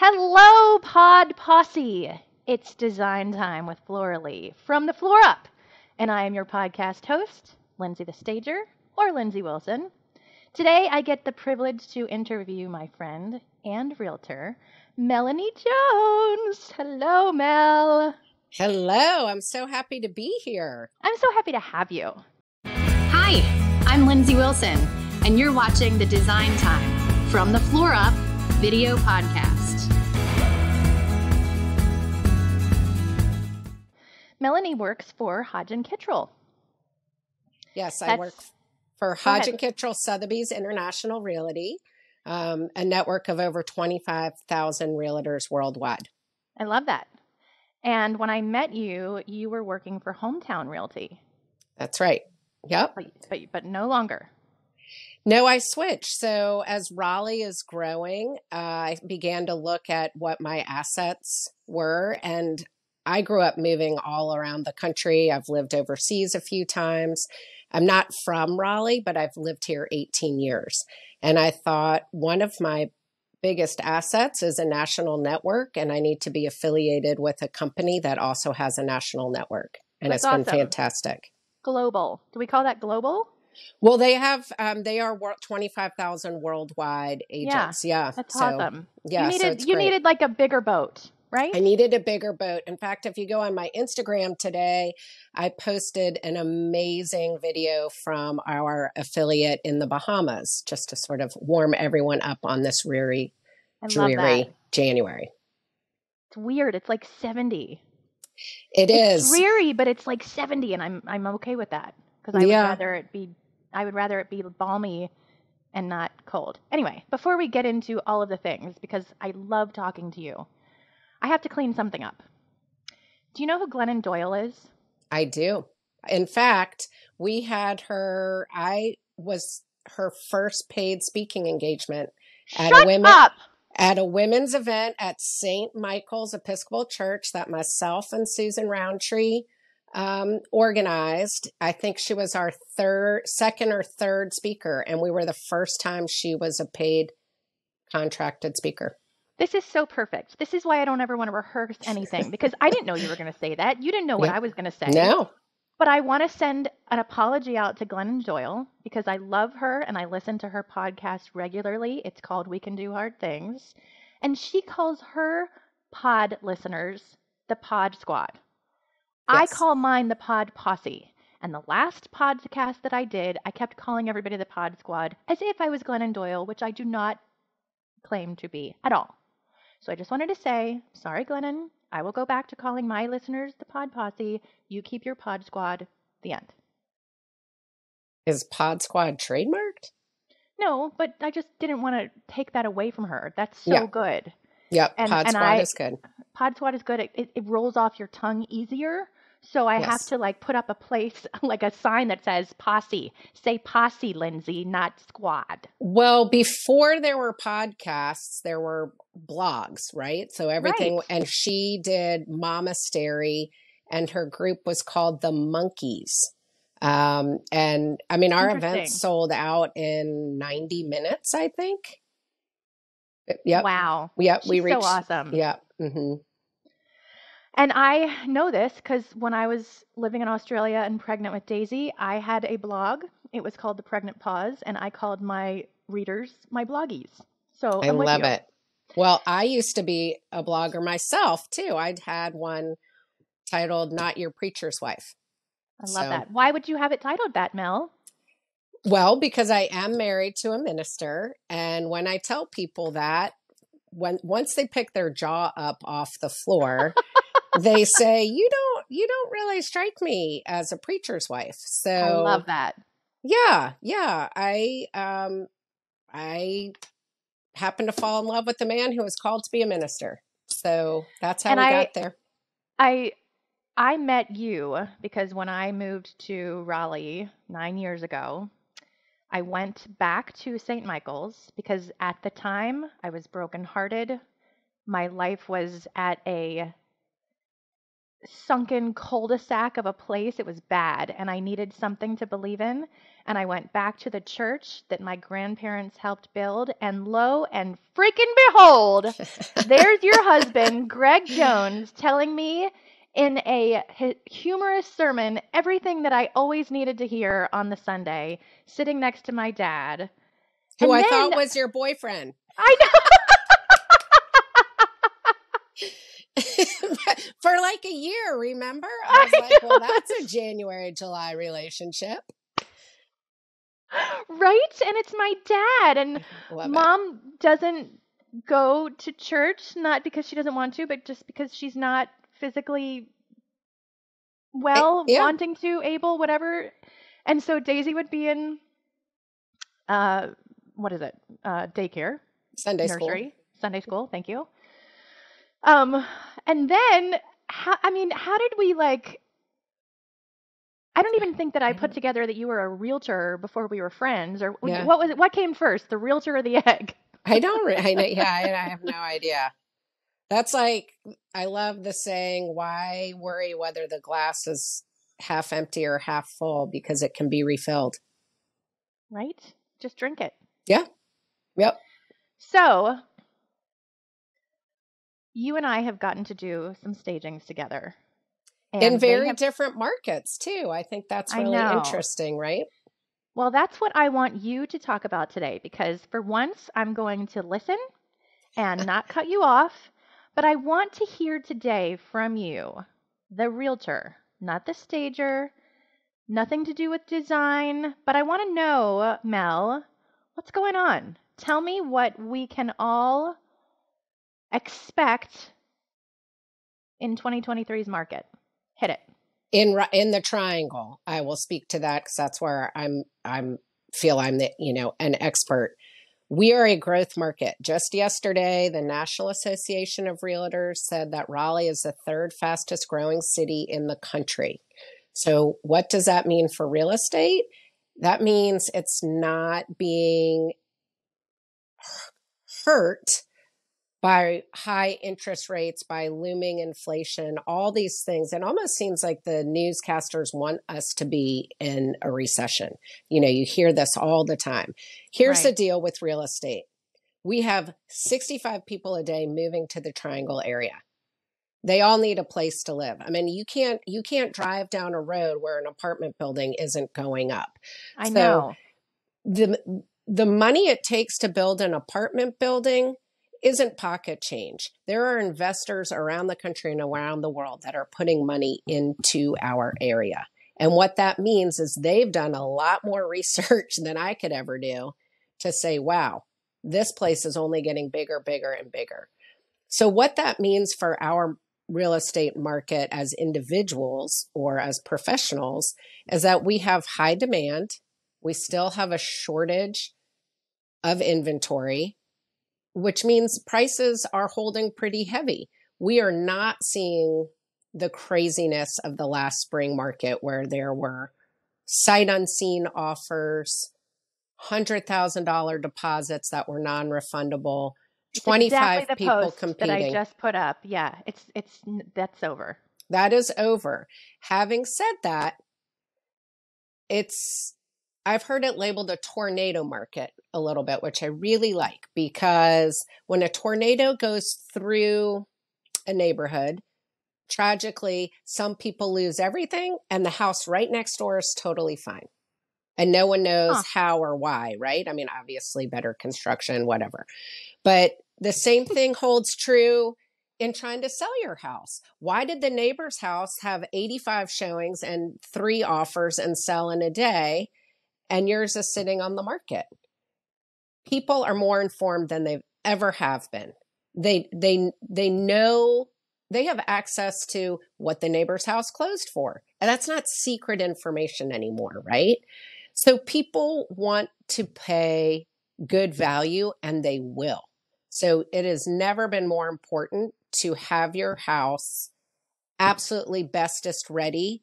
Hello, Pod Posse. It's design time with Floorily from the floor up. And I am your podcast host, Lindsay the Stager, or Lindsay Wilson. Today, I get the privilege to interview my friend and realtor, Melanie Jones. Hello, Mel. Hello, I'm so happy to be here. I'm so happy to have you. Hi, I'm Lindsay Wilson, and you're watching the Design Time from the Floor Up video podcast. Melanie works for Hodge and Kittrell. Yes, I work for Hodge and Kittrell Sotheby's International Realty, um, a network of over 25,000 realtors worldwide. I love that. And when I met you, you were working for Hometown Realty, That's right. Yep. but but, but no longer. No, I switched. So as Raleigh is growing, uh, I began to look at what my assets were. And I grew up moving all around the country. I've lived overseas a few times. I'm not from Raleigh, but I've lived here 18 years. And I thought one of my biggest assets is a national network, and I need to be affiliated with a company that also has a national network. And That's it's been fantastic. Global. Do we call that global? Well, they have um, they are twenty five thousand worldwide agents. Yeah, That's so, awesome. Yeah, you so needed it's you great. needed like a bigger boat, right? I needed a bigger boat. In fact, if you go on my Instagram today, I posted an amazing video from our affiliate in the Bahamas, just to sort of warm everyone up on this dreary, dreary. January. It's weird. It's like 70. It It's is. dreary, but it's like 70 and I'm I'm okay with that because I Yeah. would rather it be I would rather it be balmy and not cold. Anyway, before we get into all of the things because I love talking to you. I have to clean something up. Do you know who Glennon Doyle is? I do. In fact, we had her. I was her first paid speaking engagement At a Shut women- up. at a women's event at St. Michael's Episcopal Church that myself and Susan Roundtree um, organized. I think she was our third, second or third speaker, and we were the first time she was a paid contracted speaker. This is so perfect. This is why I don't ever want to rehearse anything because I didn't know you were going to say that. You didn't know what Yeah. I was going to say. No, But I want to send an apology out to Glennon Doyle because I love her and I listen to her podcast regularly. It's called We Can Do Hard Things. And she calls her pod listeners the Pod Squad. Yes. I call mine the Pod Posse. And the last podcast that I did, I kept calling everybody the Pod Squad as if I was Glennon Doyle, which I do not claim to be at all. So I just wanted to say, sorry, Glennon. I will go back to calling my listeners the Pod Posse. You keep your Pod Squad. The end. is Pod Squad trademarked? No, but I just didn't want to take that away from her. That's so Yeah. good. Yep, And- Pod and Squad I- is good. Pod Squad is good. It, it, it rolls off your tongue easier. So I have to like put up a place, like a sign that says posse. Say posse, Lindsay, not squad. Well, before there were podcasts, there were blogs, right? So everything, Right. and she did Momastery, and her group was called the Monkees. Um, and I mean, our event sold out in 90 minutes, I think. Yep. Wow. Yep. She's we reached. so awesome. Yep. hmm And I know this because when I was living in Australia and pregnant with Daisy, I had a blog. It was called The Pregnant Pause, and I called my readers my bloggies. So I I'm love it. Well, I used to be a blogger myself too. I'd had one titled Not Your Preacher's Wife. I love So- that. Why would you have it titled that, Mel? Well, because I am married to a minister, and when I tell people that, when once they pick their jaw up off the floor, they say, "You don't, you don't really strike me as a preacher's wife." So I love that. yeah, yeah. I um, I happened to fall in love with the man who was called to be a minister. So that's how And we I- got there. I I met you because when I moved to Raleigh nine years ago, I went back to St. Michael's because at the time I was brokenhearted. My life was at a sunken cul-de-sac of a place. It was bad, and I needed something to believe in. And I went back to the church that my grandparents helped build, and lo and freaking behold, there's your husband, Greg Jones, telling me in a humorous sermon everything that I always needed to hear on the Sunday, sitting next to my dad. Who And I thought was your boyfriend. I know. For like a year, remember? I was I like, well, that's a January, July relationship. right? And it's my dad. And Love it. mom doesn't go to church, not because she doesn't want to, but just because she's not physically well, yeah. wanting to, able, whatever. And so Daisy would be in, uh, what is it? Uh, daycare, Sunday school. nursery, Sunday school. Thank you. Um, and then, how, I mean, how did we like? I don't even think that I put together that you were a realtor before we were friends, or Yeah. what was it? What came first, the realtor or the egg? I don't. Re- I know. Yeah, I, I have no idea. That's like I love the saying, "Why worry whether the glass is half empty or half full because it can be refilled." Right? Just drink it. Yeah. Yep. So, you and I have gotten to do some stagings together. In very have- different markets too. I think that's really interesting, right? Well, that's what I want you to talk about today because for once I'm going to listen and not cut you off, but I want to hear today from you, the realtor, not the stager, nothing to do with design, but I want to know, Mel, what's going on? Tell me what we can all expect in 2023's market. Hit it. in in the triangle i will speak to that because that's where i'm i'm feel i'm the you know an expert we are a growth market just yesterday the national association of realtors said that raleigh is the third fastest growing city in the country so what does that mean for real estate that means it's not being hurt by high interest rates, by looming inflation, all these things. It almost seems like the newscasters want us to be in a recession. You know, you hear this all the time. Here's the deal with real estate we have 65 people a day moving to the triangle area they all need a place to live i mean you can't you can't drive down a road where an apartment building isn't going up I So, know. the the money it takes to build an apartment building isn't pocket change. There are investors around the country and around the world that are putting money into our area. And what that means is they've done a lot more research than I could ever do to say, wow, this place is only getting bigger, bigger, and bigger. So, what that means for our real estate market as individuals or as professionals is that we have high demand. We still have a shortage of inventory, which means prices are holding pretty heavy. We are not seeing the craziness of the last spring market where there were sight unseen offers, $100,000 deposits that were non refundable, 25 exactly people competing. that I just put up. Yeah, it's it's that's over. that is over. Having said that, it's I've heard it labeled a tornado market a little bit, which I really like because when a tornado goes through a neighborhood, tragically, some people lose everything and the house right next door is totally fine. And no one knows Huh. how or why, right? I mean, obviously, better construction, whatever. But the same thing holds true in trying to sell your house. Why did the neighbor's house have 85 showings and three offers and sell in a day, and yours is sitting on the market? People are more informed than they've ever have been. They they they know they have access to what the neighbor's house closed for. And that's not secret information anymore, right? So people want to pay good value and they will. So it has never been more important to have your house absolutely bestest ready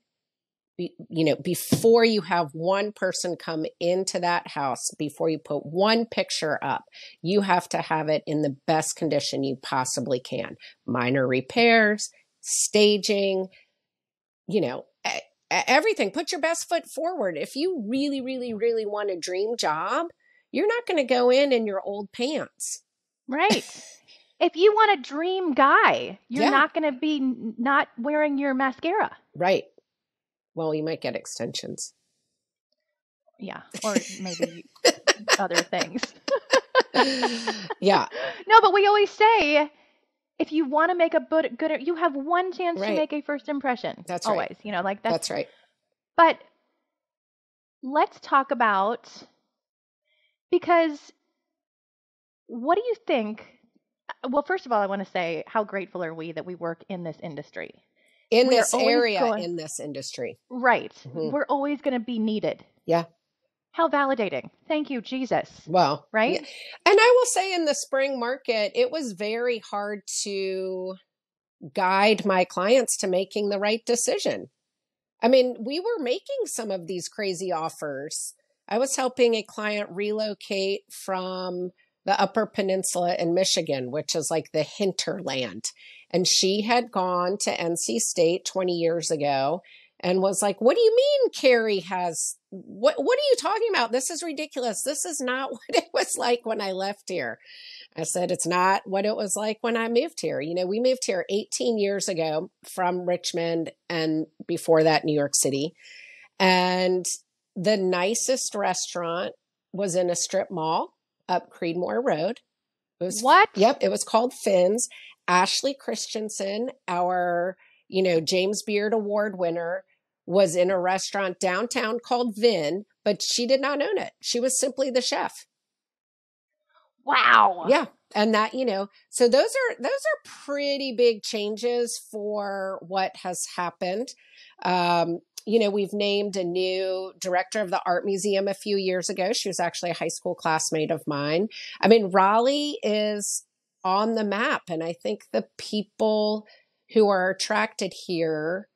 be, you know before you have one person come into that house before you put one picture up you have to have it in the best condition you possibly can minor repairs staging you know, everything. Put your best foot forward. If you really, really, really want a dream job, you're not going to go in in your old pants. Right. if you want a dream guy, you're Yeah. not going to be not wearing your mascara. Right. Well, you might get extensions. Yeah, or maybe other things. yeah. No, but we always say if you want to make a good, good you have one chance to make a first impression. That's right. always, you know, like that's, That's right. But let's talk about because what do you think? uh, Well, first of all, I want to say how grateful are we that we work in this industry? In this area, going- in this industry. Right. Mhm. We're always going to be needed. Yeah. How validating. Thank you, Jesus. Well, Right? yeah. And I will say in the spring market, it was very hard to guide my clients to making the right decision. I mean, we were making some of these crazy offers. I was helping a client relocate from the Upper Peninsula in Michigan, which is like the hinterland. And she had gone to NC State 20 years ago and was like, What do you mean Cary has what what are you talking about? This is ridiculous. This is not what it was like when I left here. I said it's not what it was like when I moved here. You know, we moved here 18 years ago from Richmond and before that New York City. And the nicest restaurant was in a strip mall up Creedmoor Road. It was What? Yep, it was called Finn's. Ashley Christensen, our, you know, James Beard Award winner, was in a restaurant downtown called Vin, but she did not own it. She was simply the chef. Wow. Yeah. And that, you know, so those are those are pretty big changes for what has happened. Um, you know, we've named a new director of the art museum a few years ago. She was actually a high school classmate of mine. I mean, Raleigh is on the map, and I think the people who are attracted here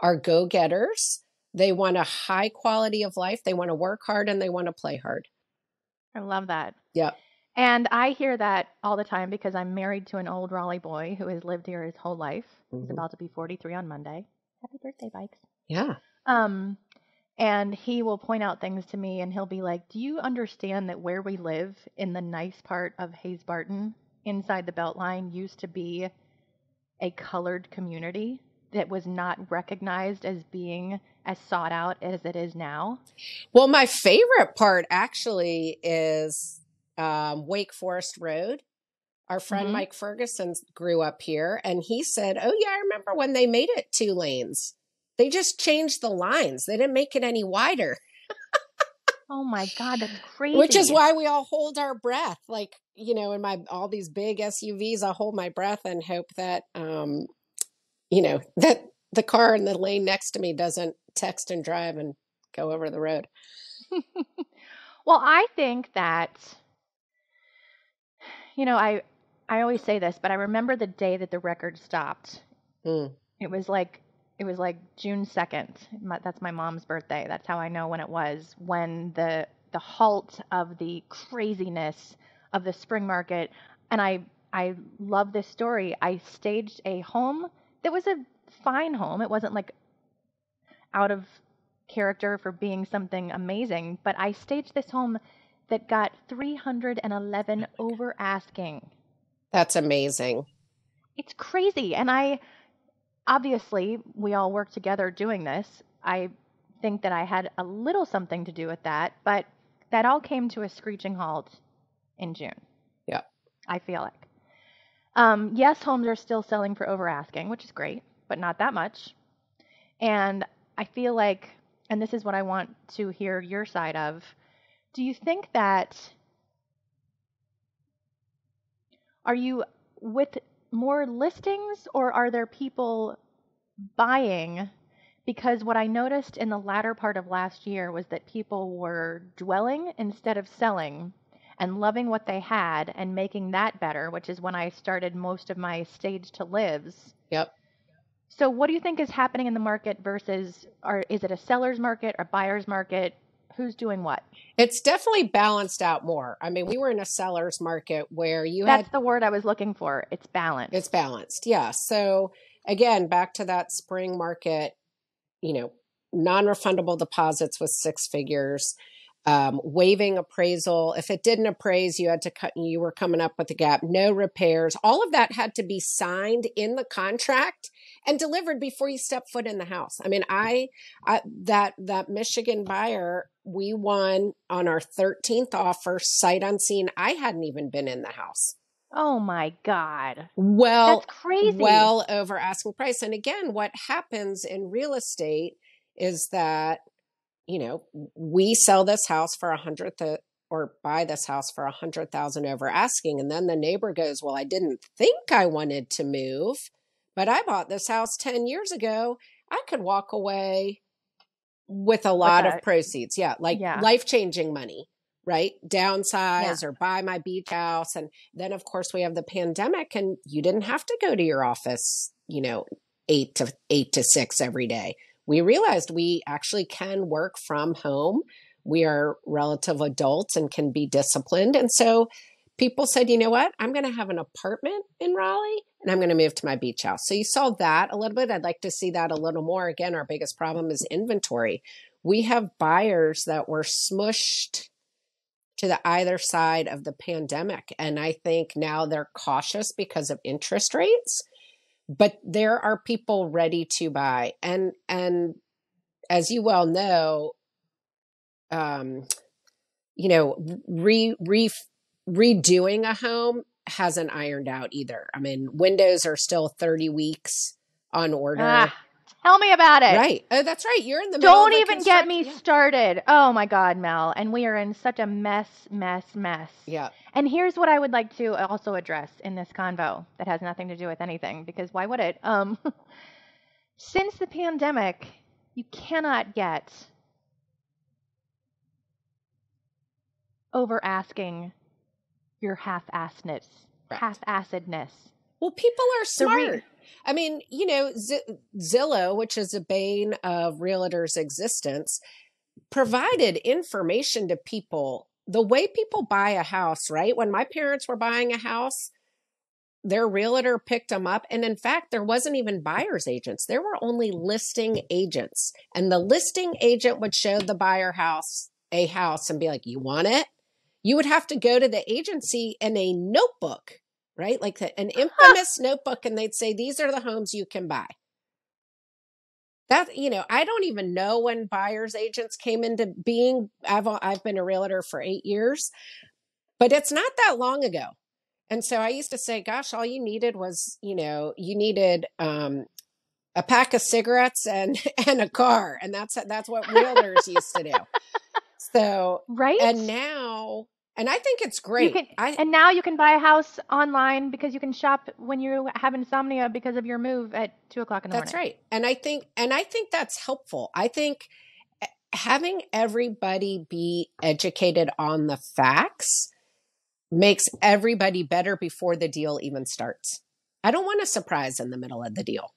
are go getters. They want a high quality of life, they want to work hard, and they want to play hard. I love that. Yep. And I hear that all the time because I'm married to an old Raleigh boy who has lived here his whole life. He's Mhm. about to be 43 on Monday. Happy birthday, bikes. Yeah. Um, and he will point out things to me and he'll be like, Do you understand that where we live in the nice part of Hayes Barton inside the Beltline used to be a colored community that was not recognized as being as sought out as it is now? Well, my favorite part actually is um, Wake Forest Road. Our friend Mhm. Mike Ferguson grew up here, and he said, "Oh yeah, I remember when they made it two lanes. They just changed the lines. They didn't make it any wider, Oh my God, that's crazy. which is why we all hold our breath. Like you know, in my all these big SUVs, I hold my breath and hope that um, you know that the car in the lane next to me doesn't text and drive and go over the road." Well, I think that you know, I I always say this, but I remember the day that the record stopped. Mm. It was like it was like June 2nd. My, that's my mom's birthday. That's how I know when it was when the the halt of the craziness of the spring market and I I love this story. I staged a home that was a fine home. It wasn't like out of character for being something amazing, but I staged this home that got 311 over asking. That's amazing. It's crazy. And I obviously, we all work together doing this. I think that I had a little something to do with that, but that all came to a screeching halt in June. Yeah. I feel like. Um, yes, homes are still selling for over asking, which is great, but not that much. And I feel like, and this is what I want to hear your side of. Do you think that are you with more listings or are there people buying? Because what I noticed in the latter part of last year was that people were dwelling instead of selling and loving what they had and making that better, which is when I started most of my stage to lives. Yep. So what do you think is happening in the market versus or is it a seller's market or buyer's market? Who's doing what? It's definitely balanced out more. I mean, we were in a seller's market where you That's had the word I was looking for. It's balanced. it's balanced. Yeah. So again, back to that spring market, you know, non-refundable deposits with six figures, um, waiving appraisal. If it didn't appraise, you had to cut, you were coming up with a gap, no repairs. All of that had to be signed in the contract and delivered before you step foot in the house. I mean, I, I that, that Michigan buyer, we won on our 13th offer, sight unseen. I hadn't even been in the house. Oh my God. Well, That's crazy. well over asking price. And again, what happens in real estate is that you know, we sell this house for a hundred th- or buy this house for a hundred thousand over asking. And then the neighbor goes, Well, I didn't think I wanted to move, but I bought this house 10 years ago. I could walk away with a lot that. of proceeds. Yeah. Like Yeah. life changing money, right? Downsize Yeah. or buy my beach house. And then, of course, we have the pandemic and you didn't have to go to your office, you know, eight to eight to six every day we realized we actually can work from home. We are relative adults and can be disciplined. And so people said, you know what? I'm going to have an apartment in Raleigh and I'm going to move to my beach house. So you saw that a little bit. I'd like to see that a little more. Again, our biggest problem is inventory. We have buyers that were smushed to the either side of the pandemic. And I think now they're cautious because of interest rates but there are people ready to buy and and as you well know um you know re, re redoing a home hasn't ironed out either i mean windows are still 30 weeks on order Ah, tell me about it. right oh that's right you're in the middle Don't even get me construct- started. Oh my God, Mel. And we are in such a mess, mess, mess. yeah. yeah And here's what I would like to also address in this convo that has nothing to do with anything, because why would it? Um, since the pandemic, you cannot get over asking your half-assedness, Right. half-assedness. Well, people are The re- smart. I mean, you know, Z- Zillow, which is a bane of realtors' existence, provided information to people. The way people buy a house, right? When my parents were buying a house, their realtor picked them up. And in fact, there wasn't even buyer's agents. There were only listing agents. And the listing agent would show the buyer house a house and be like, you want it? You would have to go to the agency in a notebook right? Like the, an infamous notebook, and they'd say, These are the homes you can buy. That, you know, I don't even know when buyer's agents came into being. I've, I've been a realtor for eight years, but it's not that long ago. And so I used to say, Gosh, all you needed was, you know, you needed, um, a pack of cigarettes and and a car and that's that's what realtors used to do so Right? and now and i think it's great can- I, And now you can buy a house online because you can shop when you have insomnia because of your move at two o'clock in the That's morning. That's right. And I think and I think that's helpful. I think eh, having everybody be educated on the facts makes everybody better before the deal even starts. I don't want a surprise in the middle of the deal.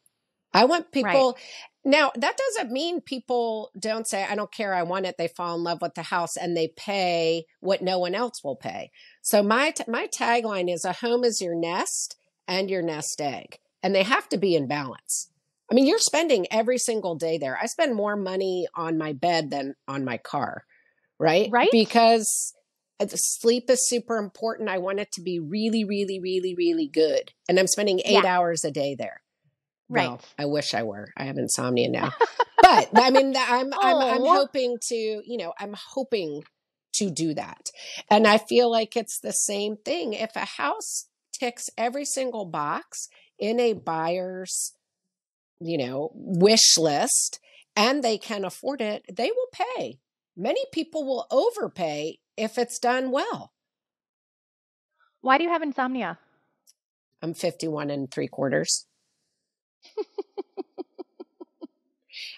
I want people now that doesn't mean people don't say I don't care I want it they fall in love with the house and they pay what no one else will pay. So my t- my tagline is a home is your nest and your nest egg and they have to be in balance. I mean you're spending every single day there. I spend more money on my bed than on my car, right? Right. Because uh, sleep is super important. I want it to be really really really really good. And I'm spending 8 Yeah. hours a day there. Right. Well, I wish I were. I have insomnia now. but I mean, I'm I'm I'm hoping to, you know, I'm hoping to do that. And I feel like it's the same thing. If a house ticks every single box in a buyer's, you know, wish list and they can afford it, they will pay. Many people will overpay if it's done well. Why do you have insomnia? I'm 51 and three quarters.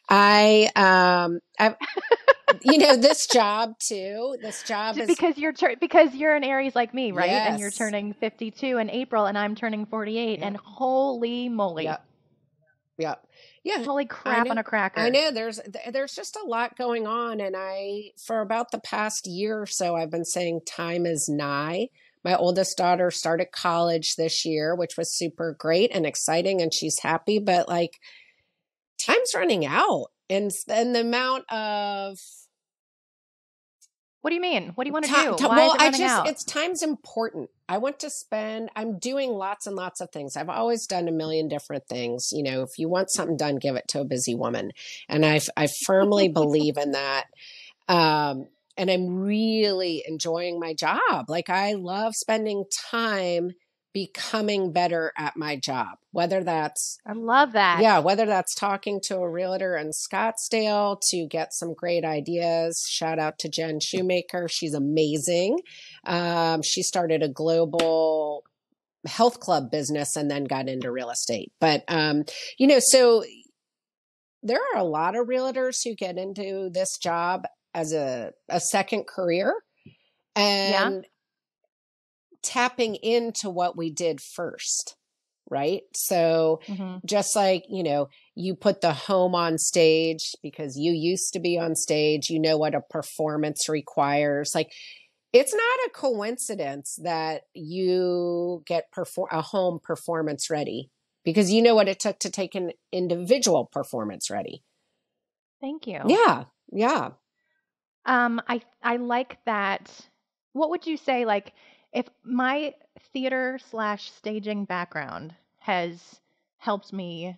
I um I you know this job too. This job is because you're tur- because you're an Aries like me, right? And you're turning 52 in April, and I'm turning 48. Yeah. And holy moly, Yep. Yep. Yeah. holy crap know. on a cracker! I know there's there's just a lot going on and I for about the past year or so I've been saying time is nigh. My oldest daughter started college this year, which was super great and exciting and she's happy, but like time's running out. and and the amount of what do you mean? What do you want to do? well, I just out? it's time's important. I want to spend. I'm doing lots and lots of things. I've always done a million different things. You know, if you want something done, give it to a busy woman, and I I firmly believe in that. Um, and I'm really enjoying my job. Like I love spending time becoming better at my job, whether that's I love that. yeah, whether that's talking to a realtor in Scottsdale to get some great ideas. Shout out to Jen Shoemaker. She's amazing. Um, she started a global health club business and then got into real estate. But, um, you know, so there are a lot of realtors who get into this job as a, a second career. And tapping into what we did first, right? So, Mhm. just like you know you put the home on stage because you used to be on stage you know what a performance requires like it's not a coincidence that you get perform a home performance ready because you know what it took to take an individual performance ready Thank you. yeah yeah Um, I I like that. What would you say? Like, if my theater slash staging background has helped me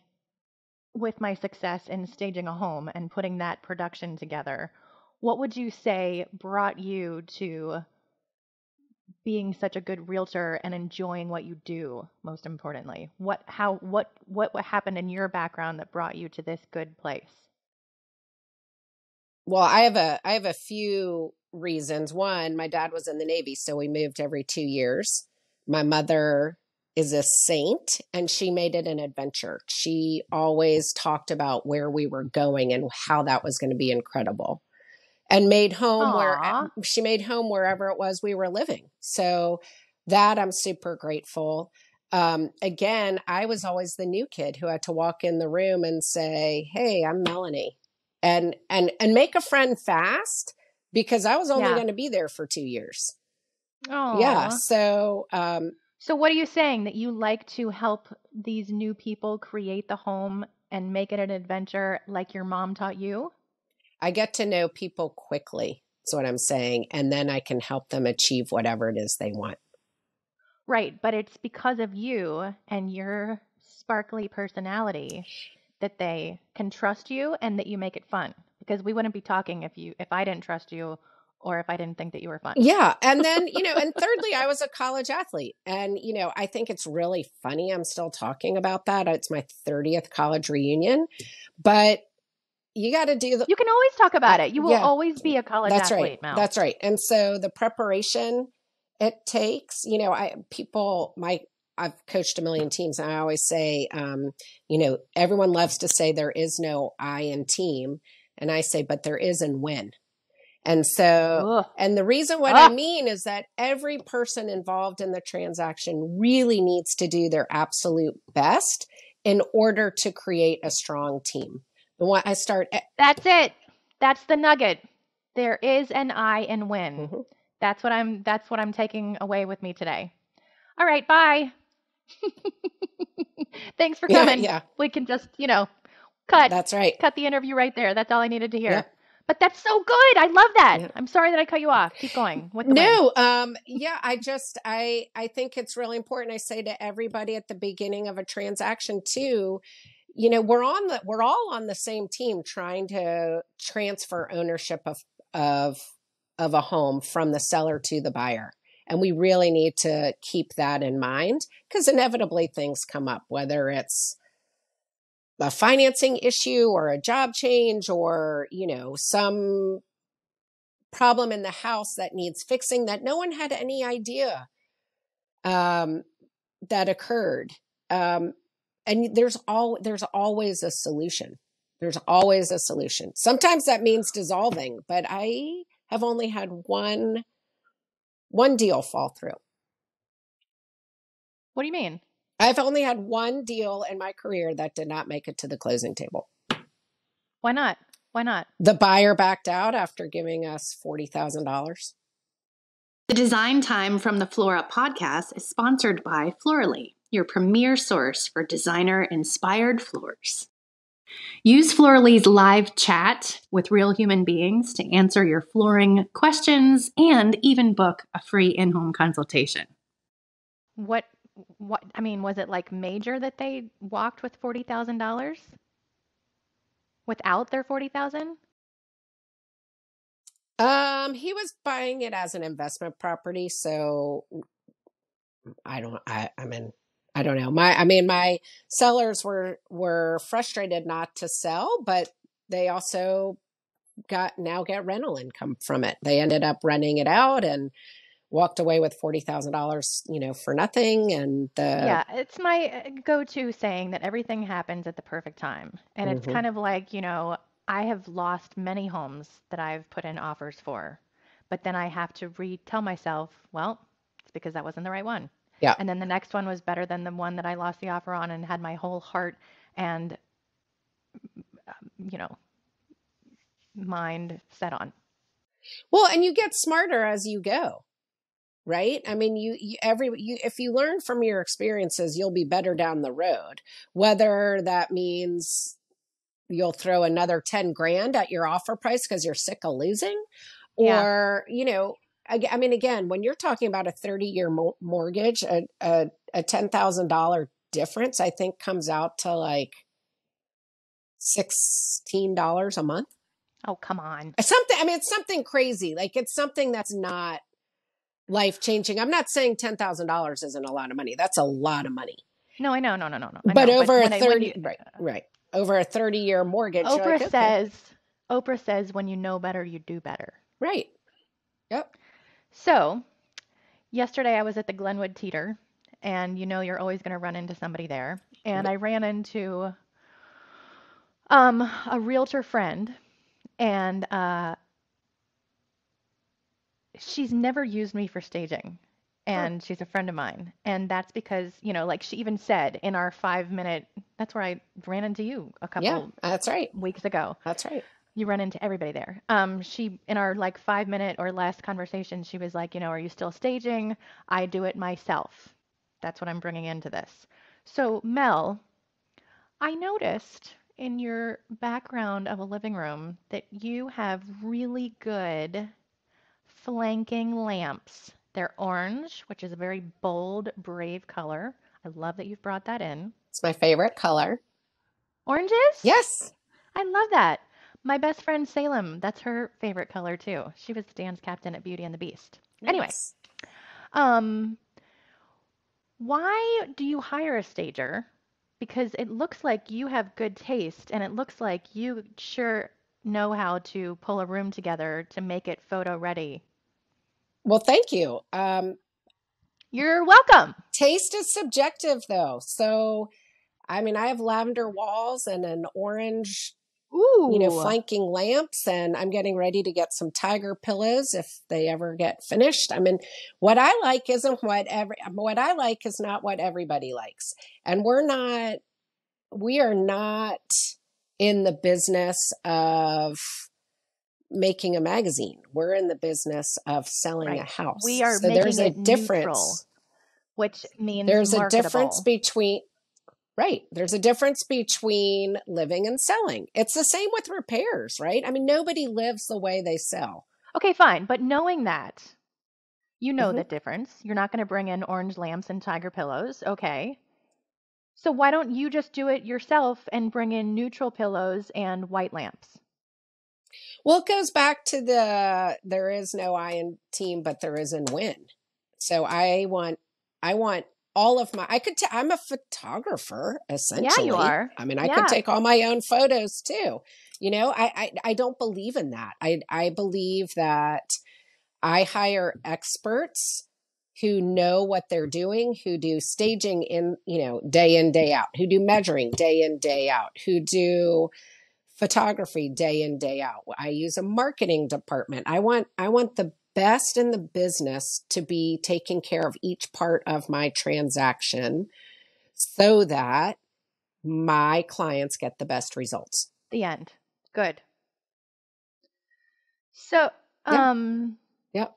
with my success in staging a home and putting that production together, what would you say brought you to being such a good realtor and enjoying what you do? Most importantly, what how what what what happened in your background that brought you to this good place? Well i have a i have a few reasons. One my dad was in the navy so we moved every two years. My mother is a saint and she made it an adventure. She always talked about where we were going and how that was going to be incredible and made home where she made home wherever it was we were living. So that i'm super grateful. Um, again i was always the new kid who had to walk in the room and say hey i'm melanie and and and make a friend fast because i was only Yeah. going to be there for two years Oh, yeah so um So, what are you saying? That you like to help these new people create the home and make it an adventure like your mom taught you? i get to know people quickly that's what i'm saying and then i can help them achieve whatever it is they want Right. But it's because of you and your sparkly personality that they can trust you and that you make it fun. Because we wouldn't be talking if you if I didn't trust you or if I didn't think that you were fun. yeah and then you know and thirdly i was a college athlete and you know i think it's really funny i'm still talking about that it's my 30th college reunion but you got to do the You can always talk about it. You will Yeah. always be a college that's athlete, right Mel. that's right and so the preparation it takes you know i people my i've coached a million teams and i always say um you know everyone loves to say there is no i in team and i say but there is in win and so Ugh. and the reason what Ah. I mean is that every person involved in the transaction really needs to do their absolute best in order to create a strong team. The one I start e, That's it. That's the nugget. There is an I in win. Mhm. That's what I'm that's what I'm taking away with me today. All right, bye. Thanks for coming. yeah. We can just, you know, cut That's right. cut the interview right there. That's all I needed to hear. Yep. But that's so good. I love that. Yeah. I'm sorry that I cut you off. Keep going. With the win. No, um, yeah, I just I I think it's really important. I say to everybody at the beginning of a transaction too, you know, we're on the we're all on the same team trying to transfer ownership of of of a home from the seller to the buyer. And we really need to keep that in mind because inevitably things come up, whether it's a financing issue or a job change or, you know, some problem in the house that needs fixing that no one had any idea um, that occurred. Um, and there's all there's always a solution. There's always a solution. Sometimes that means dissolving, but I have only had one one deal fall through. What do you mean? I've only had one deal in my career that did not make it to the closing table. Why not? Why not? The buyer backed out after giving us $40,000. The Design Time from the Flora podcast is sponsored by Floorily, your premier source for designer inspired floors. Use Floorily's live chat with real human beings to answer your flooring questions and even book a free in home consultation. What, what, I mean, was it like major that they walked with $40,000 without their 40,000? Um, he was buying it as an investment property, so I don't I I mean I don't know. My I mean my sellers were were frustrated not to sell, but they also got now get rental income from it. They ended up renting it out and walked away with forty thousand dollars, you know, for nothing. And the Yeah, it's my uh, go-to saying that everything happens at the perfect time. And it's Mhm. kind of like, you know, I have lost many homes that I've put in offers for, but then I have to retell myself, well, it's because that wasn't the right one. Yeah. And then the next one was better than the one that I lost the offer on and had my whole heart and, you know, mind set on. well, and you get smarter as you go. Right? I mean, you, you every you if you learn from your experiences, you'll be better down the road. Whether that means you'll throw another 10 grand at your offer price because you're sick of losing Yeah. or you know I, I mean again when you're talking about a 30 year mo- mortgage a, a, a $10000 difference i think comes out to like $16 a month. Oh, come on. Uh, something i mean it's something crazy. Like it's something that's not life changing i'm not saying $10000 isn't a lot of money. That's a lot of money. No, I know, no, no, no, no. But over a I- 30 you- right uh, right. Over a 30 year mortgage Oprah like, okay, says, Oprah says, when you know better, you do better. right. Yep So, yesterday I was at the Glenwood Teeter, and you know you're always going to run into somebody there. And I ran into um, a realtor friend, and uh, she's never used me for staging. And she's a friend of mine. And that's because, you know, like she even said in our five minute, that's where I ran into you a couple yeah that's right weeks ago that's right you run into everybody there. Um, she in our like five minute or less conversation, she was like, you know, are you still staging? I do it myself. That's what I'm bringing into this. So Mel, I noticed in your background of a living room that you have really good flanking lamps. They're orange, which is a very bold, brave color. I love that you've brought that in. It's my favorite color. Oranges? Yes. I love that. My best friend Salem, that's her favorite color too. She was the dance captain at Beauty and the Beast. Anyway, um, why do you hire a stager? Because it looks like you have good taste and it looks like you sure know how to pull a room together to make it photo ready. Well, thank you. Um, You're welcome. taste is subjective, though. So, I mean, I have lavender walls and an orange, Ooh. you know, flanking lamps, and I'm getting ready to get some tiger pillows if they ever get finished. I mean, what I like isn't what every what I like is not what everybody likes, and we're not we are not in the business of making a magazine. We're in the business of selling a house. We are so there's a difference. neutral, which means there's a difference between right there's a difference between living and selling it's the same with repairs right i mean nobody lives the way they sell Okay, fine. But knowing that, you know Mhm. the difference. You're not going to bring in orange lamps and tiger pillows. Okay. So why don't you just do it yourself and bring in neutral pillows and white lamps? well it goes back to the there is no i in team but there is in win so i want i want all of my i could t- i'm a photographer essentially Yeah, you are. i mean i Yeah. could take all my own photos too. You know I, I i don't believe in that. I i believe that i hire experts who know what they're doing who do staging in you know day in day out who do measuring day in day out who do photography day in day out. I use a marketing department. I want i want the best in the business to be taking care of each part of my transaction so that my clients get the best results The end. Good. So, Yeah. um, Yep.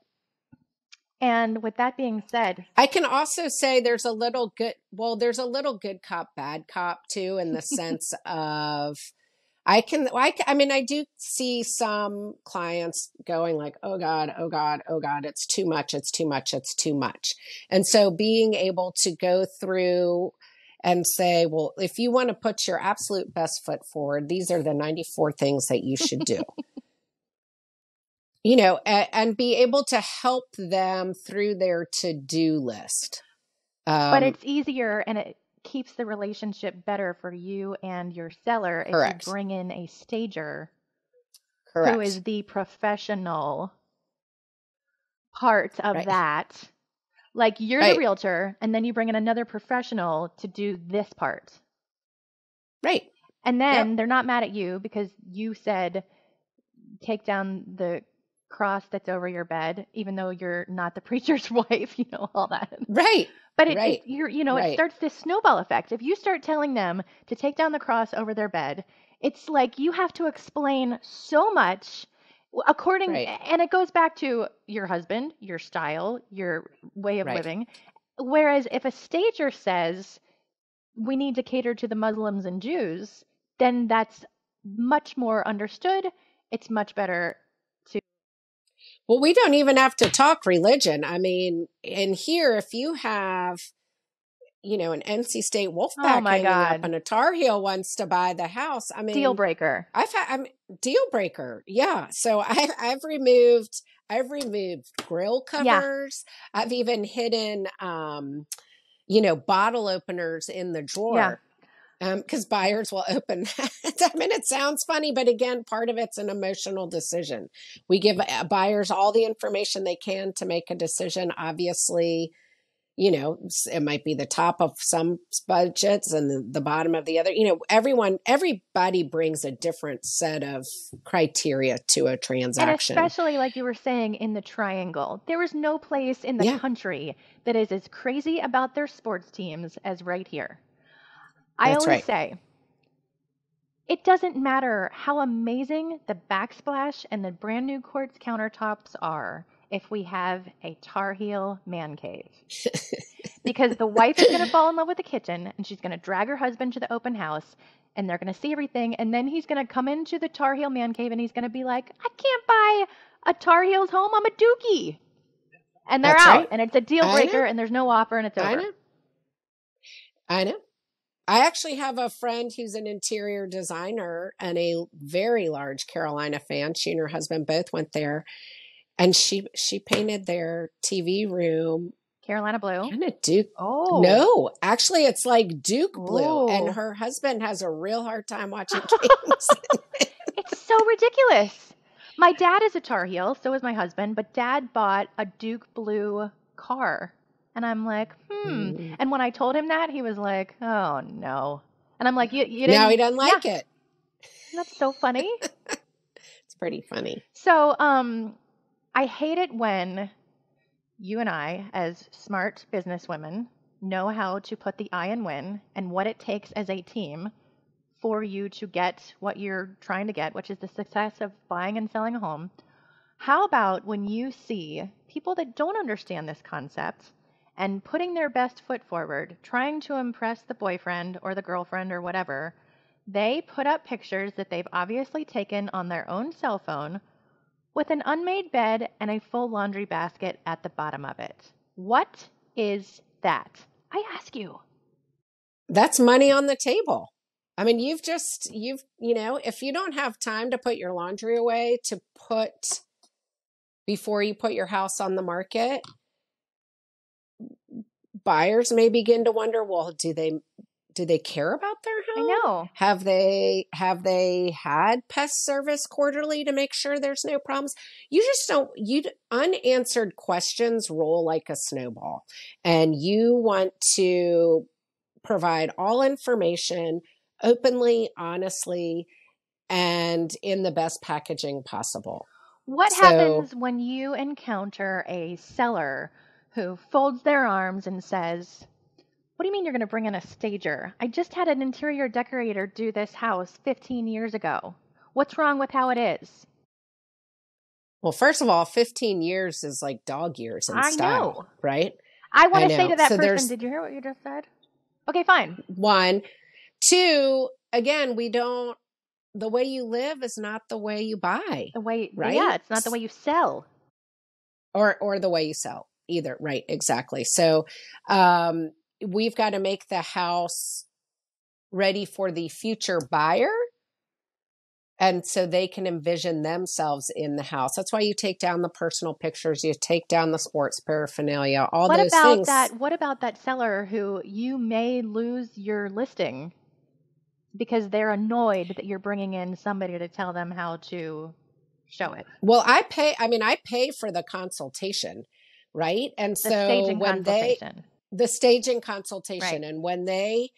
and with that being said, I can also say there's a little good, well, there's a little good cop, bad cop too, in the sense of I can, I, I mean, I do see some clients going like, oh God, oh God, oh God, it's too much, it's too much, it's too much. And so being able to go through and say, well, if you want to put your absolute best foot forward, these are the 94 things that you should do. you know, and, and, be able to help them through their to do list. Um, but it's easier and it keeps the relationship better for you and your seller if correct. you bring in a stager correct. who is the professional part of right. that. Like you're right. the realtor, and then you bring in another professional to do this part. Right. And then yep. they're not mad at you because you said take down the cross that's over your bed, even though you're not the preacher's wife, you know, all that. Right. But it, right. it you're, you know, right. it starts this snowball effect. If you start telling them to take down the cross over their bed, it's like you have to explain so much according right. and it goes back to your husband, your style, your way of living. Whereas if a stager says we need to cater to the Muslims and Jews, then that's much more understood. It's much better well, we don't even have to talk religion. I mean, in here, if you have, you know, an NC State Wolfpack oh my God. up and a Tar Heel wants to buy the house, I mean, deal breaker. I've had, I'm deal breaker. Yeah. So I, I've removed, I've removed grill covers. Yeah. I've even hidden, um, you know, bottle openers in the drawer. Yeah because um, buyers will open that. I mean, it sounds funny, but again, part of it's an emotional decision. We give uh, buyers all the information they can to make a decision. Obviously, you know, it might be the top of some budgets and the, the bottom of the other. You know, everyone, everybody brings a different set of criteria to a transaction. And especially, like you were saying, in the triangle, there is no place in the yeah. country that is as crazy about their sports teams as right here. I always right. say it doesn't matter how amazing the backsplash and the brand new quartz countertops are if we have a Tar Heel man cave. because the wife is going to fall in love with the kitchen and she's going to drag her husband to the open house and they're going to see everything. And then he's going to come into the Tar Heel man cave and he's going to be like, I can't buy a Tar Heels home. I'm a Dukie. And they're That's out right. and it's a deal breaker and there's no offer and it's over. I know. I know. I actually have a friend who's an interior designer and a very large Carolina fan. She and her husband both went there, and she she painted their TV room Carolina blue. Kind of Duke. Oh no, actually, it's like Duke blue, and her husband has a real hard time watching games. it's so ridiculous. My dad is a Tar Heel, so is my husband, but dad bought a Duke blue car and I'm like, hmm. Mm. And when I told him that, he was like, oh no. And I'm like, you, you didn't. Now he doesn't like yeah. it. That's so funny. it's pretty funny. So, um, I hate it when you and I, as smart business women, know how to put the I in win and what it takes as a team for you to get what you're trying to get, which is the success of buying and selling a home. How about when you see people that don't understand this concept and putting their best foot forward, trying to impress the boyfriend or the girlfriend or whatever, they put up pictures that they've obviously taken on their own cell phone with an unmade bed and a full laundry basket at the bottom of it. What is that? I ask you. That's money on the table. I mean, you've just, you've, you know, if you don't have time to put your laundry away to put before you put your house on the market, buyers may begin to wonder, well, do they do they care about their home? I know. Have they have they had pest service quarterly to make sure there's no problems? You just don't you unanswered questions roll like a snowball. And you want to provide all information openly, honestly, and in the best packaging possible. What so, happens when you encounter a seller who folds their arms and says, What do you mean you're going to bring in a stager? I just had an interior decorator do this house 15 years ago. What's wrong with how it is? Well, first of all, 15 years is like dog years in I style, know. right? I want to say to that so person, did you hear what you just said? Okay, fine. One. Two, again, we don't the way you live is not the way you buy The way, Right? yeah, it's not the way you sell. or or the way you sell either right exactly so um we've got to make the house ready for the future buyer and so they can envision themselves in the house that's why you take down the personal pictures you take down the sports paraphernalia all what those about things that? What about that seller who you may lose your listing because they're annoyed that you're bringing in somebody to tell them how to show it? well i pay i mean i pay for the consultation right and The so when they the staging consultation Right. and when they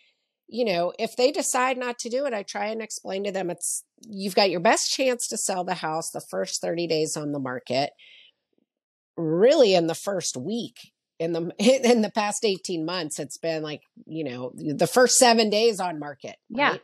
you know if they decide not to do it i try and explain to them it's you've got your best chance to sell the house the first 30 days on the market really in the first week in the in the past 18 months it's been like you know the first 7 days on market Yeah.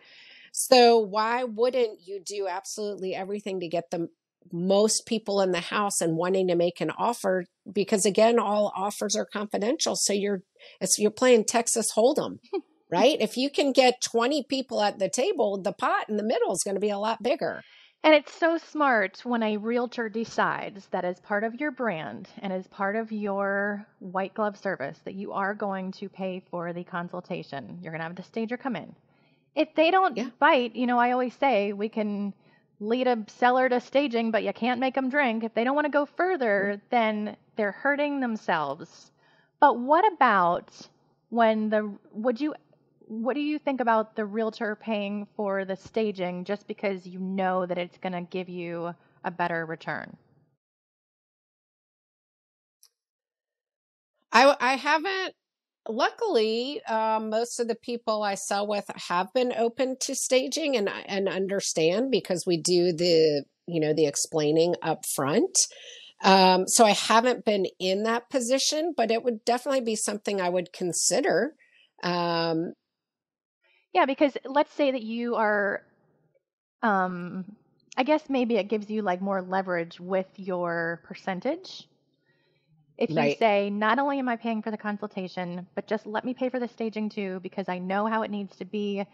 so why wouldn't you do absolutely everything to get the most people in the house and wanting to make an offer because again all offers are confidential so you're it's you're playing Texas Hold'em right if you can get 20 people at the table the pot in the middle is going to be a lot bigger And it's so smart when a realtor decides that as part of your brand and as part of your white glove service that you are going to pay for the consultation. You're going to have the stager come in. If they don't Yeah. bite, you know, I always say we can lead a seller to staging, but you can't make them drink. If they don't want to go further, then they're hurting themselves. But what about when the would you what do you think about the realtor paying for the staging just because you know that it's going to give you a better return? I I haven't luckily um, most of the people I sell with have been open to staging and and understand because we do the you know the explaining up front. Um, so I haven't been in that position, but it would definitely be something I would consider. Um, Yeah, because let's say that you are um I guess maybe it gives you like more leverage with your percentage. If you Right. say not only am I paying for the consultation, but just let me pay for the staging too because I know how it needs to be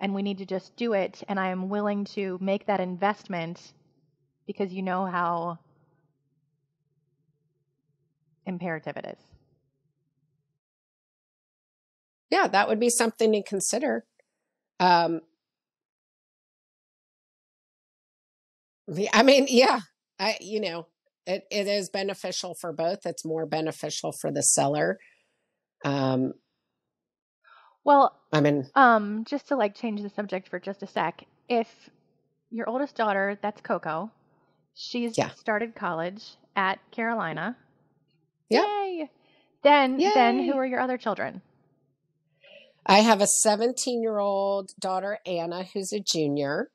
and we need to just do it and I am willing to make that investment because you know how imperative it is. yeah, that would be something to consider. Um, I mean, yeah, I you know, it, it is beneficial for both. It's more beneficial for the seller. Um, Well, I mean, Um, just to like change the subject for just a sec, if your oldest daughter, that's Coco, she's Yeah. started college at Carolina. Yeah. Yay! Then then who are your other children? I have a 17 year old daughter, Anna, who's a junior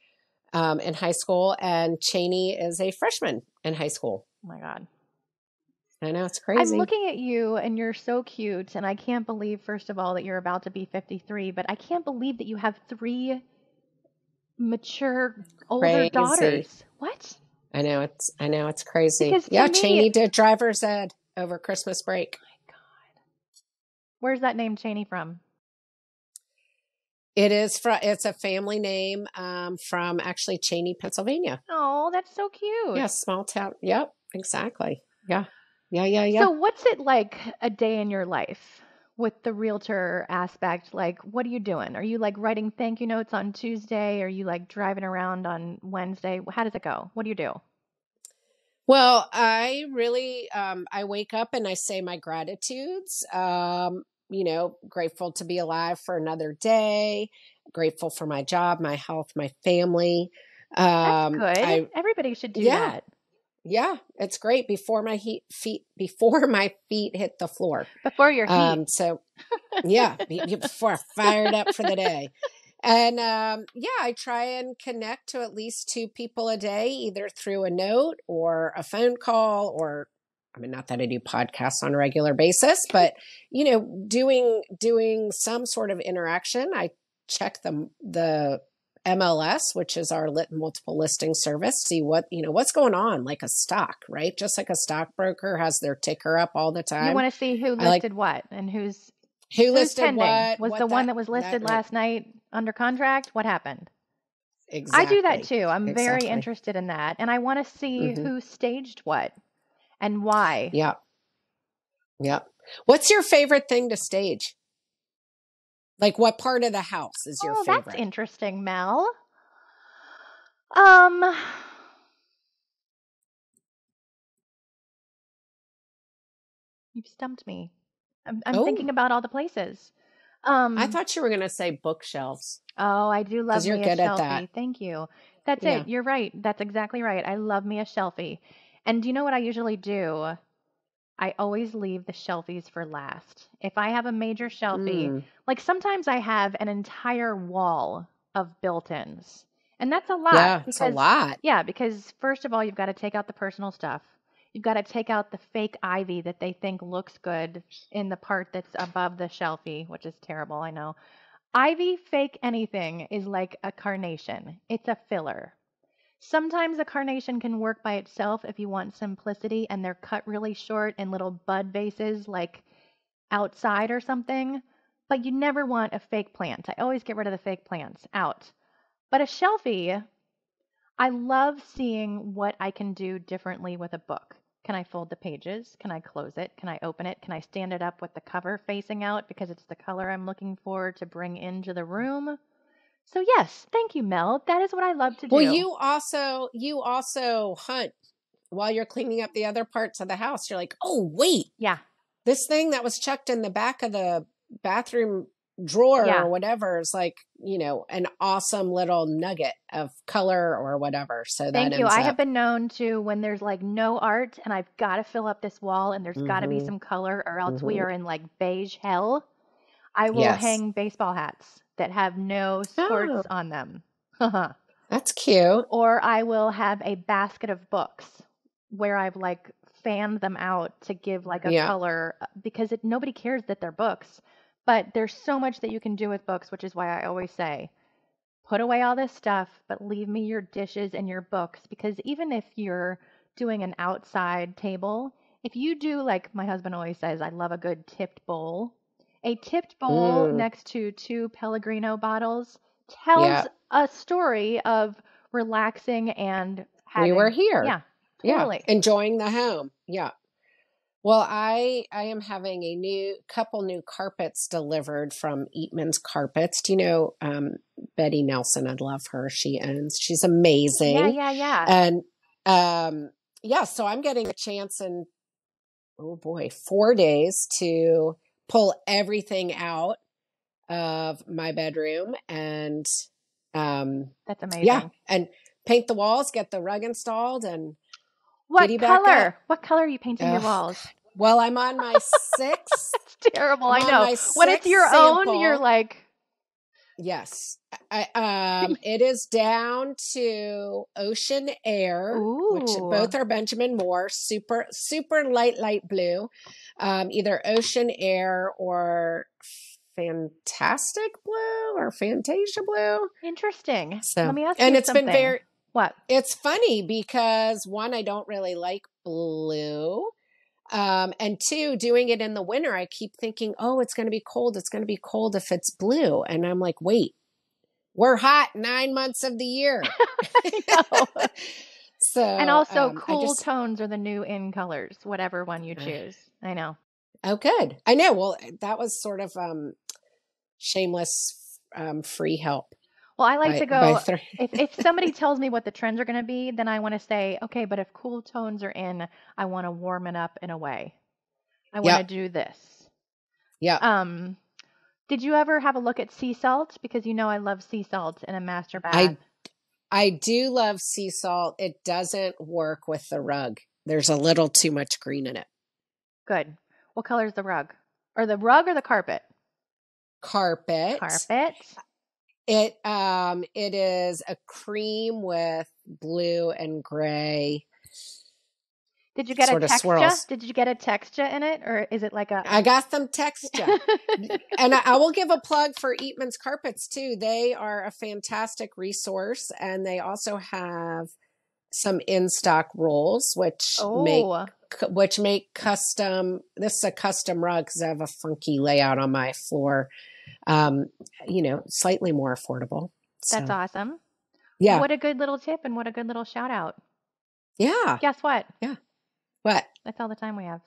um, in high school, and Cheney is a freshman in high school. Oh my god. I know it's crazy. I'm looking at you and you're so cute and I can't believe first of all that you're about to be 53, but I can't believe that you have three mature older Crazy. daughters. What? I know it's I know it's crazy. Because yeah, me- Cheney did driver's ed over Christmas break. My god. Where's that name Cheney from? It is from it's a family name um, from actually Cheyney, Pennsylvania. Oh, that's so cute. Yeah, small town. Yep, exactly. Yeah, yeah, yeah, yeah. So, what's it like a day in your life with the realtor aspect? Like, what are you doing? Are you like writing thank you notes on Tuesday? Are you like driving around on Wednesday? How does it go? What do you do? Well, I really um I wake up and I say my gratitudes. Um, you know, grateful to be alive for another day, grateful for my job, my health, my family. That's Um good. I Everybody should do yeah. that yeah, it's great before my heat feet before my feet hit the floor. before your heat. Um so yeah, be- be- before I fired up for the day. And um, yeah, I try and connect to at least two people a day, either through a note or a phone call, or I mean, not that I do podcasts on a regular basis, but you know, doing doing some sort of interaction. I check the the MLS, which is our lit multiple listing service, see what you know what's going on, like a stock, right? Just like a stockbroker has their ticker up all the time. you want to see who I like- listed what and who's Who listed pending? what? Was what the one that was listed that- last night under contract? What happened? exactly. I do that too. I'm very interested in that. And I want to see Mhm. who staged what and why. Yeah. Yeah. What's your favorite thing to stage? Like what part of the house is your oh, favorite? that's interesting, Mel. Um, you've stumped me. I'm, I'm Oh. thinking about all the places. Um, I thought you were going to say bookshelves. Oh, I do love you're me good a at that. Thank you. That's Yeah. it. You're right. That's exactly right. I love me a shelfie. And do you know what I usually do? I always leave the shelfies for last. If I have a major shelfie, Mm. like sometimes I have an entire wall of built-ins. And that's a lot. Yeah, it's a because- lot. Yeah, because first of all, you've got to take out the personal stuff. You've got to take out the fake ivy that they think looks good in the part that's above the shelfie, which is terrible, I know. Ivy fake anything is like a carnation. It's a filler. Sometimes a carnation can work by itself if you want simplicity and they're cut really short in little bud vases like outside or something, but you never want a fake plant. I always get rid of the fake plants out. But a shelfie, I love seeing what I can do differently with a book. Can I fold the pages? Can I close it? Can I open it? Can I stand it up with the cover facing out because it's the color I'm looking for to bring into the room? So yes, thank you, Mel. That is what I love to do. Well, you also you also hunt while you're cleaning up the other parts of the house. You're like, "Oh, wait. yeah, This thing that was chucked in the back of the bathroom drawer Yeah. or whatever is like, you know, an awesome little nugget of color or whatever." So that thank you. I up- have been known to when there's like no art and I've got to fill up this wall and there's got to be some color or else we Mhm. are in like beige hell. I will Yes. hang baseball hats that have no sports Oh. on them. That's cute. or I will have a basket of books where I've like fanned them out to give like a Yeah. color uh, because it, nobody cares that they're books. But there's so much that you can do with books, which is why I always say, put away all this stuff, but leave me your dishes and your books because even if you're doing an outside table, if you do like my husband always says, I love a good tipped bowl. A tipped bowl Mm. next to two Pellegrino bottles tells Yeah. a story of relaxing and having, we were here. Yeah, yeah enjoying the home yeah well i i am having a new couple new carpets delivered from eatman's carpets do you know um betty nelson i love her she owns she's amazing Yeah, yeah, yeah. and um yeah so i'm getting a chance in oh boy four days to pull everything out of my bedroom and um That's amazing. yeah and paint the walls get the rug installed and What color? What color are you painting your walls? Well, I'm on my sixth. That's terrible. I know. When it's your own, you're like, yes. I, um, it is down to Ocean Air, which both are Benjamin Moore, super, super light, light blue. Um, either Ocean Air or Fantastic Blue or Fantasia Blue. interesting. So, Let me ask and you it's something. been very, What? it's funny because one, I don't really like blue. Um, and two, doing it in the winter, I keep thinking, oh, it's going to be cold. It's going to be cold if it's blue. And I'm like, wait, we're hot nine months of the year. so, and also, um, cool just- tones are the new in colors, whatever one you choose. I know. oh, good. I know. Well, that was sort of um, shameless um, free help. Well, I like by- to go. if, if somebody tells me what the trends are going to be, then I want to say, okay, but if cool tones are in, I want to warm it up in a way. I want to Yep. do this. yeah. Um, did you ever have a look at sea salt? Because you know I love sea salt in a master bath. I I do love sea salt. It doesn't work with the rug. There's a little too much green in it. Good. What color is the rug? Or the rug or the carpet? Carpet. Carpet. It um it is a cream with blue and gray. Did you get a texture? swirls. Did you get a texture in it, or is it like a? I got some texture. and I, I will give a plug for Eatman's Carpets too. They are a fantastic resource, and they also have some in stock rolls, which make oh, cu- which make custom. This is a custom rug because I have a funky layout on my floor. Um, you know, slightly more affordable. that's So, awesome. Yeah. What a good little tip and what a good little shout out. Yeah. Guess what? Yeah. What? That's all the time we have.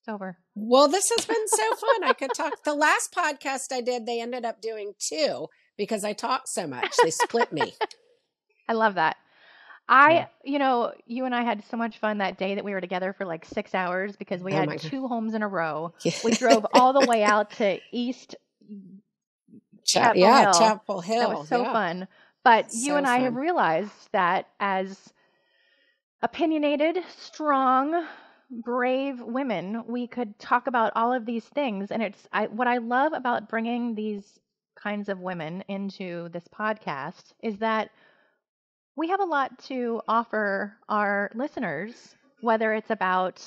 It's over. Well, this has been so fun. I could talk. The last podcast I did, they ended up doing two because I talked so much. They split me. I love that. I, Yeah. you know, you and I had so much fun that day that we were together for like six hours because we Oh had God. two homes in a row. We drove all the way out to East. Cha- Chapel yeah, Hill. Chapel Hill. That was so yeah. fun. But you and I have realized that as opinionated, strong, brave women, we could talk about all of these things. And it's I, what I love about bringing these kinds of women into this podcast is that we have a lot to offer our listeners, whether it's about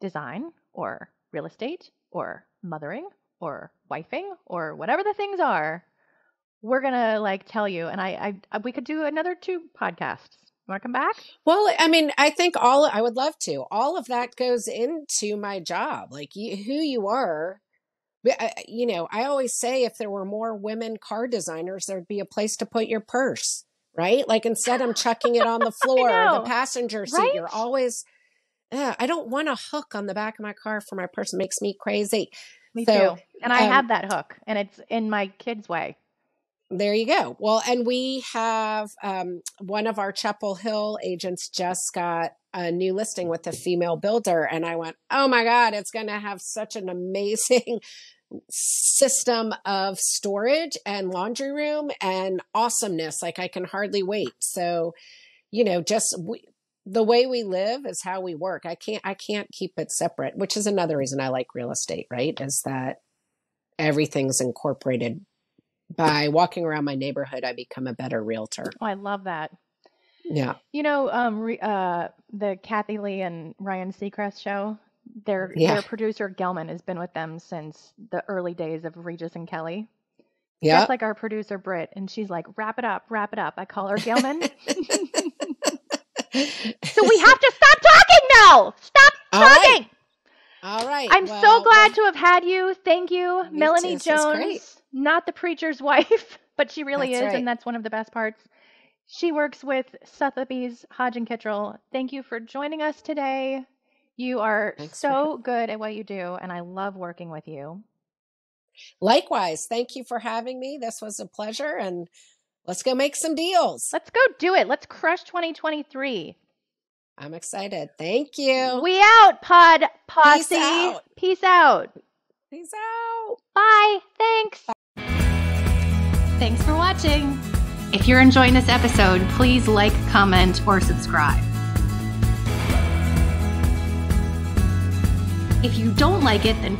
design or real estate or mothering or wifing or whatever the things are. We're gonna like tell you, and I, I we could do another two podcasts. You Want to come back? Well, I mean, I think all I would love to. All of that goes into my job, like you, who you are. But, uh, You know, I always say if there were more women car designers, there'd be a place to put your purse, right? Like instead, I'm chucking it on the floor, or the passenger seat. Right? You're always. Yeah, I don't want a hook on the back of my car for my purse. It makes me crazy. Me So, too. And I um, have that hook, and it's in my kid's way. There you go. Well, and we have um, one of our Chapel Hill agents just got a new listing with a female builder. And I went, oh my God, it's going to have such an amazing system of storage and laundry room and awesomeness. Like I can hardly wait. So, you know, just we, the way we live is how we work. I can't, I can't keep it separate, which is another reason I like real estate, right? Is that everything's incorporated by walking around my neighborhood, I become a better realtor. Oh, I love that. Yeah. You know, um, re, uh, the Kathie Lee and Ryan Seacrest show. Their Yeah. their producer Gelman has been with them since the early days of Regis and Kelly. Yeah. Just like our producer Britt, and she's like, "Wrap it up, wrap it up." I call her Gelman. so we have to stop talking now. Stop All right. talking. All right. I'm so Well, glad to have had you. Thank you, Melanie too. This is great. Jones. Not the preacher's wife, but she really That's is, right. and that's one of the best parts. She works with Sotheby's Hodge and Kittrell. Thank you for joining us today. You are Thanks so good at what you do, and I love working with you. Likewise. Thank you for having me. This was a pleasure. And let's go make some deals. Let's go do it. Let's crush 2023. I'm excited. Thank you. We out, Pod Posse. out. Peace out. Peace out. Bye. Thanks. Thanks for watching. If you're enjoying this episode, please like, comment, or subscribe. If you don't like it, then